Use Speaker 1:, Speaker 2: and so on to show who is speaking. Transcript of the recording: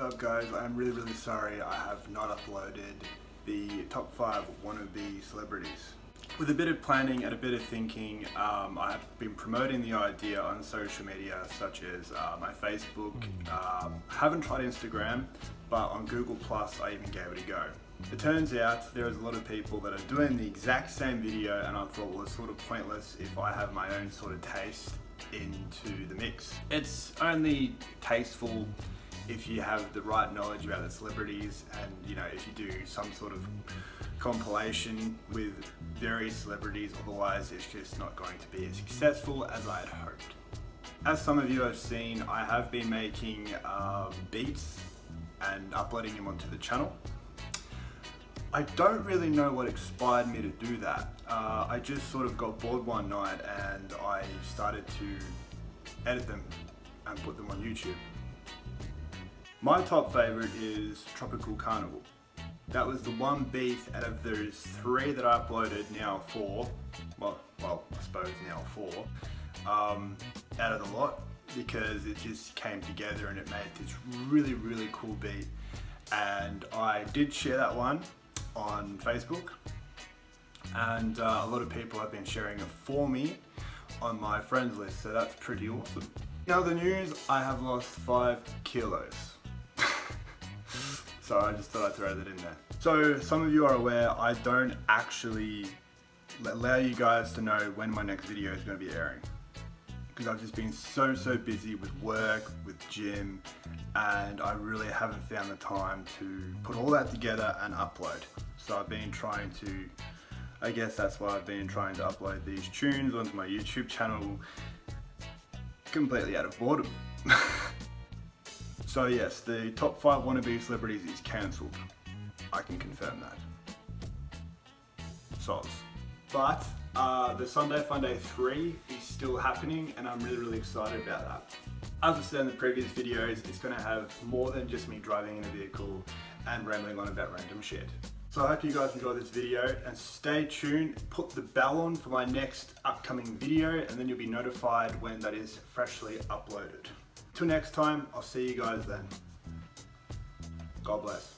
Speaker 1: up guys, I'm really really sorry I have not uploaded the top 5 wannabe celebrities. With a bit of planning and a bit of thinking, um, I've been promoting the idea on social media such as uh, my Facebook, um, haven't tried Instagram, but on Google Plus I even gave it a go. It turns out there is a lot of people that are doing the exact same video and I thought well it's sort of pointless if I have my own sort of taste into the mix. It's only tasteful if you have the right knowledge about the celebrities and you know if you do some sort of compilation with various celebrities otherwise it's just not going to be as successful as I had hoped. As some of you have seen I have been making um, beats and uploading them onto the channel. I don't really know what inspired me to do that. Uh, I just sort of got bored one night and I started to edit them and put them on YouTube. My top favorite is Tropical Carnival. That was the one beat out of those three that I uploaded, now four, well, well I suppose now four, um, out of the lot because it just came together and it made this really, really cool beat. And I did share that one on Facebook and uh, a lot of people have been sharing it for me on my friends list, so that's pretty awesome. Now the news, I have lost five kilos. So I just thought I'd throw that in there. So some of you are aware I don't actually allow you guys to know when my next video is going to be airing. Because I've just been so, so busy with work, with gym, and I really haven't found the time to put all that together and upload. So I've been trying to, I guess that's why I've been trying to upload these tunes onto my YouTube channel completely out of boredom. so yes, the top 5 wannabe celebrities is cancelled. I can confirm that. Soz. But uh, the Sunday Funday 3 is still happening and I'm really really excited about that. As I said in the previous videos, it's going to have more than just me driving in a vehicle and rambling on about random shit. So I hope you guys enjoyed this video and stay tuned, put the bell on for my next upcoming video and then you'll be notified when that is freshly uploaded. Till next time, I'll see you guys then. God bless.